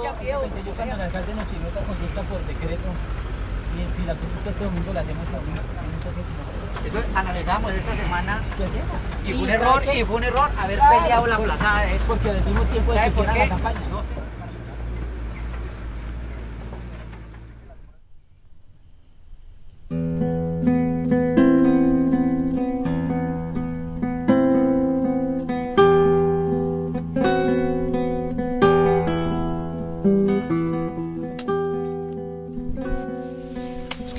Pensé yo cuando el alcalde nos pidió esta consulta por decreto, y si la consulta este domingo la hacemos también, si no sé qué, Eso analizamos esta semana ¿qué hacemos? y fue un ¿sabe error, y fue un error haber Claro, peleado la plazada de eso. Porque les dimos tiempo de que ¿Sabe por hicieran qué? la campaña. No sé.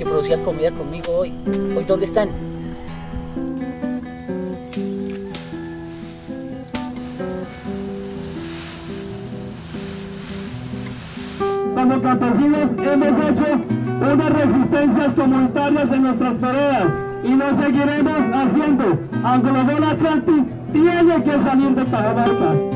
Que producían comida conmigo hoy. ¿Hoy dónde están? Como campesinos hemos hecho unas resistencias comunitarias en nuestras tareas y lo seguiremos haciendo. Aunque lo de la Chanti tiene que salir de Cajamarca.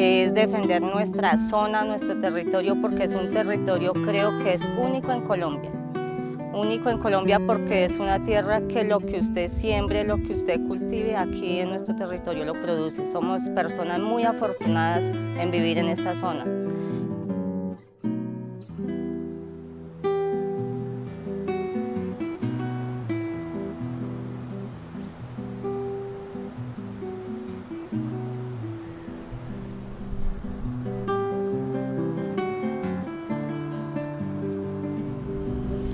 que es defender nuestra zona, nuestro territorio, porque es un territorio creo que es único en Colombia. Único en Colombia porque es una tierra que lo que usted siembre, lo que usted cultive aquí en nuestro territorio lo produce. Somos personas muy afortunadas en vivir en esta zona.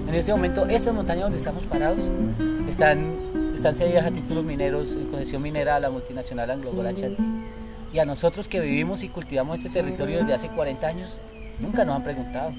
En este momento, estas montañas donde estamos parados están, están cedidas a títulos mineros en concesión minera a la multinacional Anglo Chanti. Y a nosotros que vivimos y cultivamos este territorio desde hace 40 años, nunca nos han preguntado.